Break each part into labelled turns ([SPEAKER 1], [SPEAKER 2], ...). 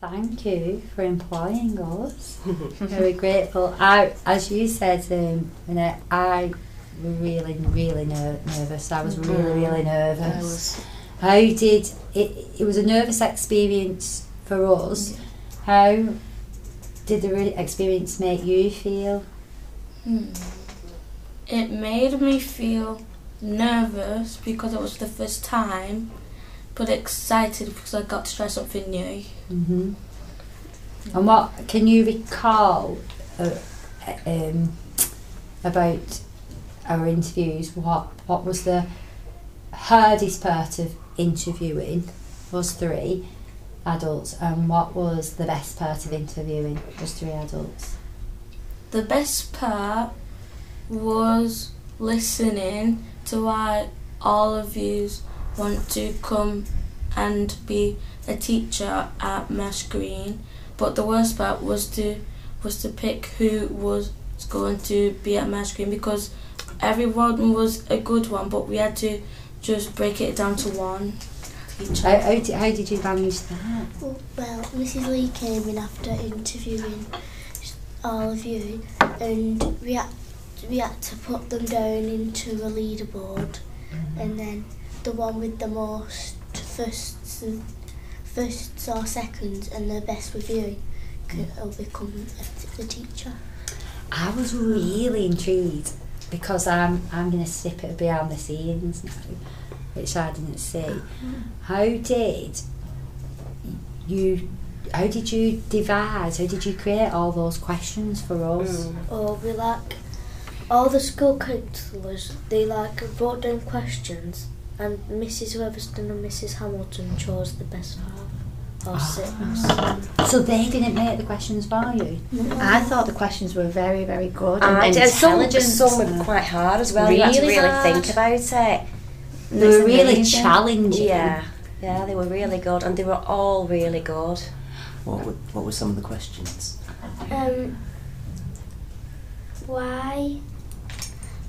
[SPEAKER 1] Thank you for employing us. Very grateful. I, as you said, um, Annette, I was really, really ner- nervous. I was really, really nervous. How did it? It was a nervous experience for us. How did the re- experience make you feel?
[SPEAKER 2] Hmm. It made me feel nervous because it was the first time, but excited because I got to try something new.
[SPEAKER 1] hmm And what can you recall uh, um, about our interviews? What what was the hardest part of interviewing? Was three adults, and what was the best part of interviewing? Was three adults.
[SPEAKER 2] The best part was listening to why all of you want to come and be a teacher at Marsh Green, but the worst part was to was to pick who was going to be at Marsh Green because everyone was a good one, but we had to just break it down to one teacher.
[SPEAKER 1] How, how, did, how did you manage that?
[SPEAKER 3] Well, Mrs. Lee came in after interviewing all of you, and we had we had to put them down into a leaderboard, and then the one with the most firsts, and, firsts or seconds, and the best reviewing could, mm. will become a- the teacher.
[SPEAKER 1] I was really intrigued because I'm I'm going to slip it behind the scenes now, which I didn't see. Ah. How did you? How did you devise? How did you create all those questions for us?
[SPEAKER 4] Or we like all the school counsellors. They like wrote down questions, and Mrs. Weatherston and Mrs. Hamilton chose the best five or six.
[SPEAKER 1] So they didn't make the questions for you.
[SPEAKER 5] I thought the questions were very, very good
[SPEAKER 6] And,
[SPEAKER 5] and,
[SPEAKER 6] and some,
[SPEAKER 5] intelligent.
[SPEAKER 6] some were quite hard as well. you had to
[SPEAKER 5] Really
[SPEAKER 6] really
[SPEAKER 5] hard.
[SPEAKER 6] think about it.
[SPEAKER 1] They were really
[SPEAKER 5] amazing.
[SPEAKER 1] challenging.
[SPEAKER 6] Yeah, yeah, they were really good, and they were all really good.
[SPEAKER 7] What were, what were some of the questions?
[SPEAKER 3] Um, why,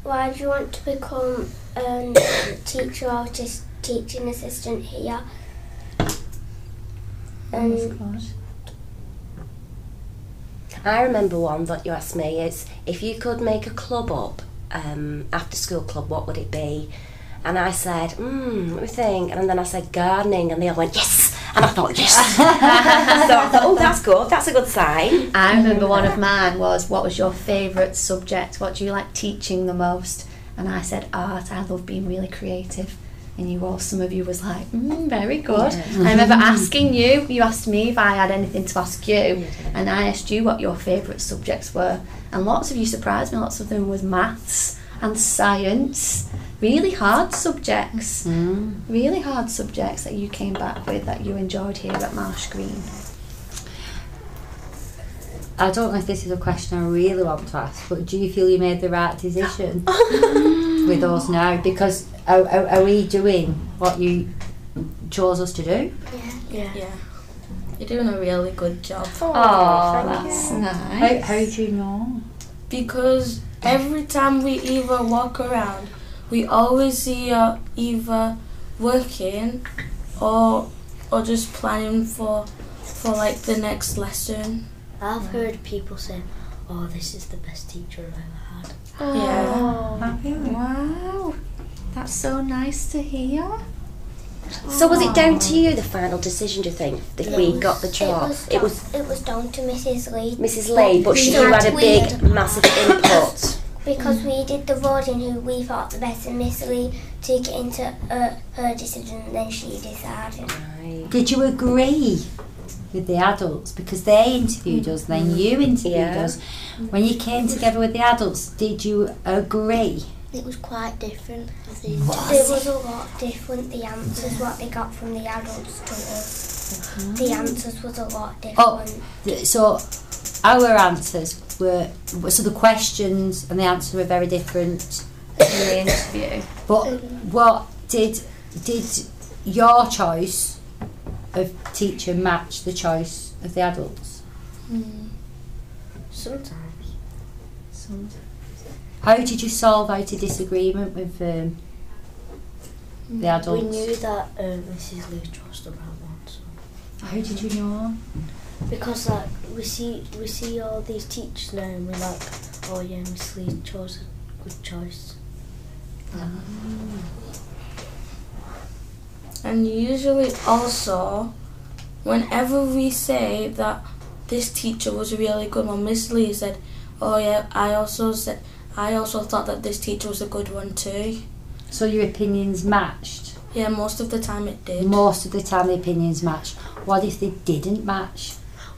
[SPEAKER 3] why do you want to become a teacher or just teaching assistant here? Um,
[SPEAKER 6] I remember one that you asked me is if you could make a club up, um, after school club, what would it be? And I said, hmm, let me think. And then I said gardening, and they all went, yes. And I thought, yes. so I thought, oh, that's good. That's a good sign.
[SPEAKER 5] I remember one of mine was, what was your favourite subject? What do you like teaching the most? And I said art. I love being really creative. And you all, some of you was like, mm, very good. I remember asking you, you asked me if I had anything to ask you, and I asked you what your favourite subjects were. And lots of you surprised me, lots of them was maths and science. Really hard subjects. Really hard subjects that you came back with that you enjoyed here at Marsh Green.
[SPEAKER 1] I don't know if this is a question I really want to ask, but do you feel you made the right decision mm. with us now? Because are, are, are we doing what you chose us to do?
[SPEAKER 2] Yeah. yeah. You're doing a really good job.
[SPEAKER 5] Oh, that's nice.
[SPEAKER 1] How, how do you know?
[SPEAKER 2] Because every time we either walk around, we always see you either working or or just planning for for like the next lesson.
[SPEAKER 4] I've heard people say, "Oh, this is the best teacher I've ever had."
[SPEAKER 2] Yeah.
[SPEAKER 5] Wow, that's so nice to hear.
[SPEAKER 6] So was it down to you, the final decision, do you think, if we got the job?
[SPEAKER 3] It was, it was down to Mrs. Lee.
[SPEAKER 6] Mrs. Lee, but she
[SPEAKER 3] we
[SPEAKER 6] had a big, massive input.
[SPEAKER 3] Because we did the voting who we thought the best, and Miss Lee took it into uh, her decision, and then she decided.
[SPEAKER 6] Right.
[SPEAKER 1] Did you agree with the adults? Because they interviewed us, then mm. you interviewed
[SPEAKER 6] Yeah.
[SPEAKER 1] us. When you came together with the adults, did you agree?
[SPEAKER 3] It was quite different, I think.
[SPEAKER 1] Was
[SPEAKER 3] It was a lot different, the answers, what they got from the adults to us. Uh-huh. The answers was a lot
[SPEAKER 1] Oh.
[SPEAKER 3] different.
[SPEAKER 1] Th- So our answers were so the questions and the answers were very different.
[SPEAKER 5] In the interview.
[SPEAKER 1] But um. what did did your choice of teacher match the choice of the adults?
[SPEAKER 4] Sometimes. Sometimes.
[SPEAKER 1] How did you solve out a disagreement with um, the adults?
[SPEAKER 4] We knew that uh, Mrs. Lee chose the right one. So.
[SPEAKER 1] How did you know?
[SPEAKER 4] because like we see we see all these teachers now and we're like, oh yeah, Miss Lee chose a good choice.
[SPEAKER 2] And usually also, whenever we say that this teacher was a really good one, Miss Lee said, "Oh yeah, I also said I also thought that this teacher was a good one too."
[SPEAKER 1] So your opinions matched.
[SPEAKER 2] Yeah, most of the time it did.
[SPEAKER 1] Most of the time, the opinions matched. What if they didn't match?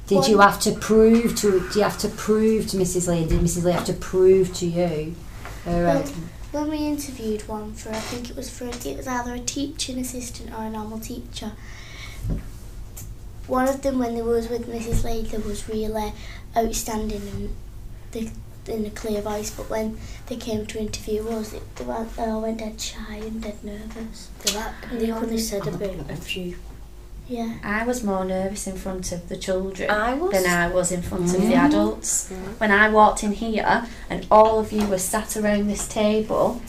[SPEAKER 1] Did
[SPEAKER 3] What-
[SPEAKER 1] you have to prove to? Do you have to prove to Mrs. Lee? Did Mrs. Lee have to prove to you? Her, uh,
[SPEAKER 3] When we interviewed one for, I think it was for, it was either a teaching assistant or a normal teacher. One of them, when they was with Mrs. Laidler, was really outstanding and the in a clear voice. But when they came to interview us, they, went, they all went dead shy and dead nervous.
[SPEAKER 4] They they only said about a few.
[SPEAKER 3] Yeah.
[SPEAKER 5] I was more nervous in front of the children
[SPEAKER 6] I was.
[SPEAKER 5] than I was in front of the
[SPEAKER 1] Mm.
[SPEAKER 5] adults.
[SPEAKER 6] Mm.
[SPEAKER 5] When I walked in here and all of you were sat around this table,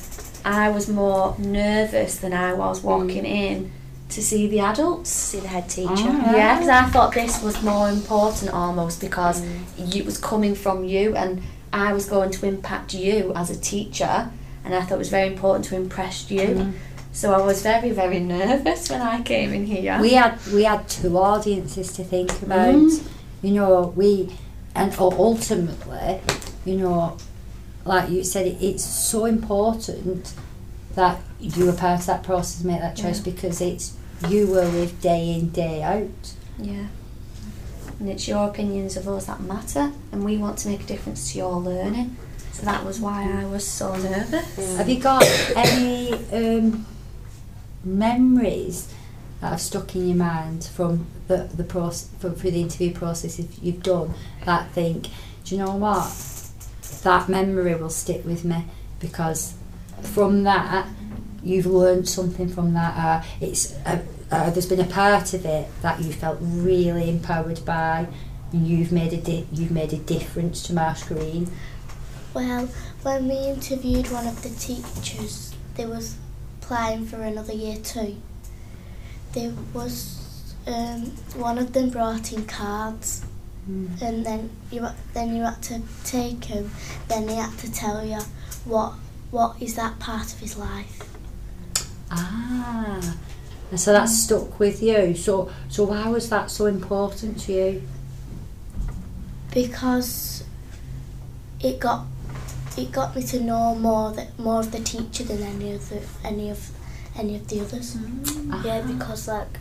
[SPEAKER 5] I was more nervous than I was walking in to see the adults.
[SPEAKER 6] See the head teacher.
[SPEAKER 1] Oh,
[SPEAKER 5] Yeah, because I thought this was more important almost because
[SPEAKER 6] Mm.
[SPEAKER 5] it was coming from you and I was going to impact you as a teacher and I thought it was very important to impress you.
[SPEAKER 1] Mm.
[SPEAKER 5] So I was very, very nervous when I came in here.
[SPEAKER 1] we had we had two audiences to think about.
[SPEAKER 5] Mm.
[SPEAKER 1] You know, we and ultimately, you know, like you said, it, it's so important that you were part of that process, make that choice because it's you were with day in day out.
[SPEAKER 5] Yeah. And it's your opinions of us that matter, and we want to make a difference to your learning. So that was why I was so nervous.
[SPEAKER 1] Have you got any um, memories that have stuck in your mind from the the process from through the interview process if you've done that think do you know what? That memory will stick with me because from that you've learned something from that. Uh, it's uh, uh, there's been a part of it that you felt really empowered by you've made a di- you've made a difference to Marsh Green
[SPEAKER 3] Well, when we interviewed one of the teachers, there was applying for another year too. There was um, one of them brought in cards, and then you then you had to take them. Then he had to tell you what what is that part of his life.
[SPEAKER 1] Ah, and so that stuck with you. So, so why was that so important to you?
[SPEAKER 3] because it got it got me to know more that more of the teacher than any of the any of any of the others.
[SPEAKER 4] Yeah, because like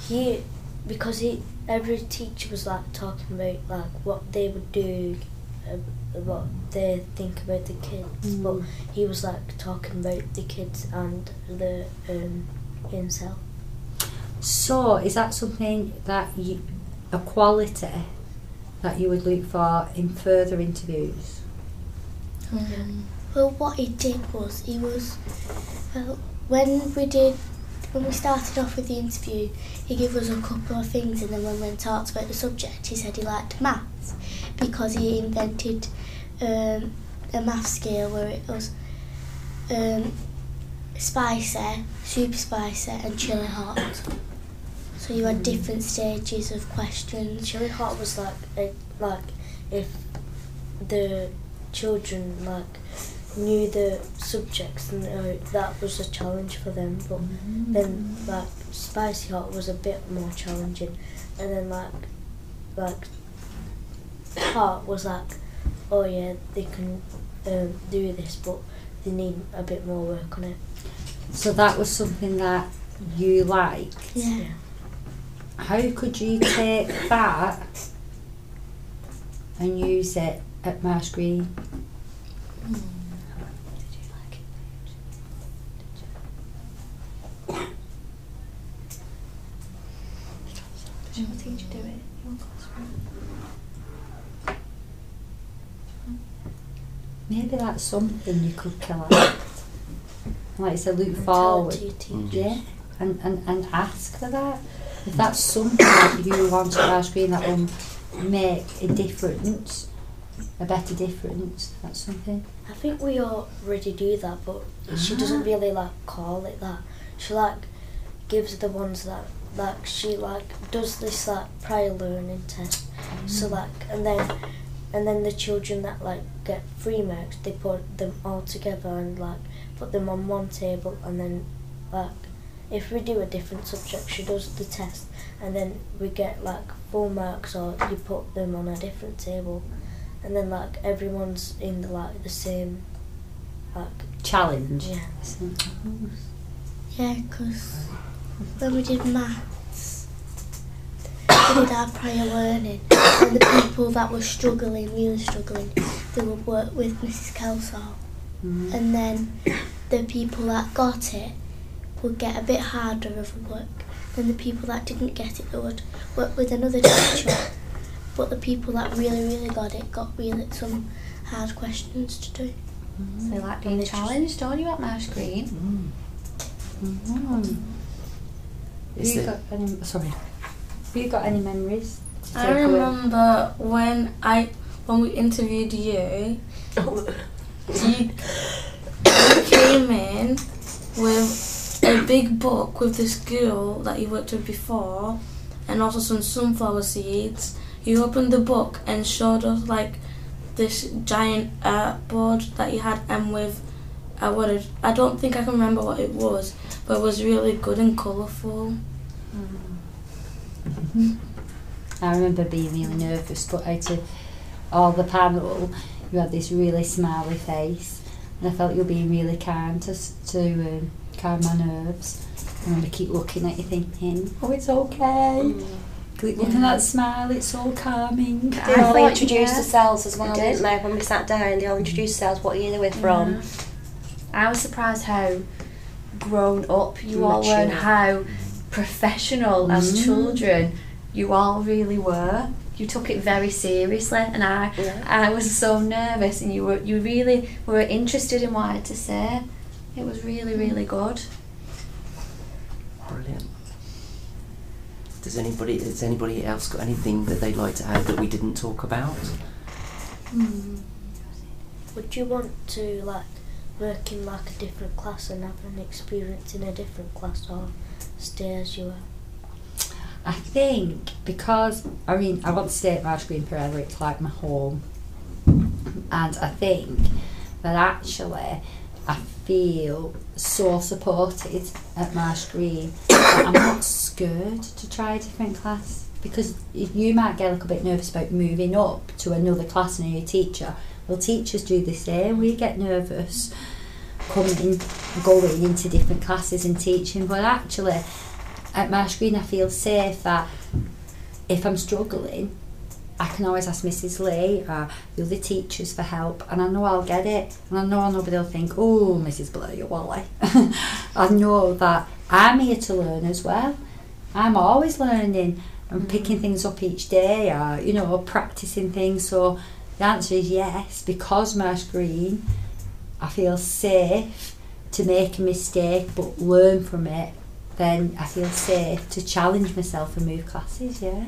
[SPEAKER 4] he because he every teacher was like talking about like what they would do, uh, what they think about the kids, but he was like talking about the kids and the um himself.
[SPEAKER 1] So, is that something that you, a quality that you would look for in further interviews?
[SPEAKER 3] Well, what he did was he was well when we did when we started off with the interview, he gave us a couple of things, and then when we talked about the subject, he said he liked maths because he invented um, a math scale where it was um, spicy, super spicy, and chili hot. So you had different stages of questions.
[SPEAKER 4] Chili hot was like a, like if the children like knew the subjects and uh, that was a challenge for them but then like spicy hot was a bit more challenging and then like like hot was like oh yeah they can um, do this but they need a bit more work on it
[SPEAKER 1] So that was something that you liked.
[SPEAKER 3] Yeah.
[SPEAKER 1] How could you take that and use it at Marsh Green? Maybe that's something you could collect. Like I said, look
[SPEAKER 4] And tell it
[SPEAKER 1] forward. Yeah, and, and, and ask for that. If that's something that you want to ask screen that will make a difference, a better difference, that's something.
[SPEAKER 4] I think we already do that, but she doesn't really like call it that. She like gives the ones that like she like does this like prior learning test. So
[SPEAKER 1] Mm.
[SPEAKER 4] like and then and then the children that like get free marks, they put them all together and like put them on one table and then like if we do a different subject, she does the test and then we get like full marks or you put them on a different table and then like everyone's in the like the same like
[SPEAKER 1] Challenge.
[SPEAKER 4] yeah.
[SPEAKER 3] Yeah, because when we did maths, we did our prior learning, and the people that were struggling, really struggling, they would work with Mrs. Kelsall.
[SPEAKER 1] Mm.
[SPEAKER 3] And then the people that got it would get a bit harder of work. Then the people that didn't get it, they would work with another teacher. But the people that really, really got it got really some hard questions to do.
[SPEAKER 5] So you like being challenged, don't you, at Marsh Green?
[SPEAKER 1] Mm.
[SPEAKER 7] Is
[SPEAKER 1] Have you
[SPEAKER 7] there-
[SPEAKER 1] got any, sorry. Have you got any memories?
[SPEAKER 2] I
[SPEAKER 1] take away?
[SPEAKER 2] remember when I when we interviewed you, you came in with a big book with this girl that you worked with before, and also some sunflower seeds. You opened the book and showed us like this giant art board that you had, and with uh, I would I don't think I can remember what it was, but it was really good and colourful. Mm-hmm.
[SPEAKER 1] I remember being really nervous, but out of all the panel, you had this really smiley face, and I felt you were being really kind to to um, calm my nerves. And I remember keep looking at you, thinking, "Oh, it's okay." Mm. Keep looking at that smile; it's all calming.
[SPEAKER 6] They all
[SPEAKER 5] thought,
[SPEAKER 6] introduced
[SPEAKER 5] yeah.
[SPEAKER 6] themselves as well,
[SPEAKER 5] They did.
[SPEAKER 6] didn't they? When we sat down, they all introduced themselves. What year they were from.
[SPEAKER 5] I was surprised how grown up you all were and how professional as
[SPEAKER 1] Mm.
[SPEAKER 5] children you all really were. You took it very seriously, and I,
[SPEAKER 6] Yeah.
[SPEAKER 5] I was so nervous, and you were you really were interested in what I had to say. It was really really good.
[SPEAKER 7] Does anybody has anybody else got anything that they'd like to add that we didn't talk about? Hmm.
[SPEAKER 4] Would you want to like work in like a different class and have an experience in a different class or stay as you are?
[SPEAKER 1] I think because I mean I want to stay at Marsh Green forever. It's like my home, and I think that actually I feel so supported at Green that I'm not scared to try a different class because you might get a little bit nervous about moving up to another class and a new teacher. Well, teachers do the same. We get nervous coming, going into different classes and teaching, but actually at Marsh Green, I feel safe that if I'm struggling, I can always ask Mrs. Lee or the other teachers for help, and I know I'll get it. And I know nobody will think, "Oh, Mrs. Blair, you're Wally." I know that I'm here to learn as well. I'm always learning and mm. picking things up each day, or you know, practicing things. So the answer is yes, because Marsh Green, I feel safe to make a mistake but learn from it then I feel safe to challenge myself and move classes, yeah.